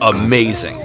Amazing.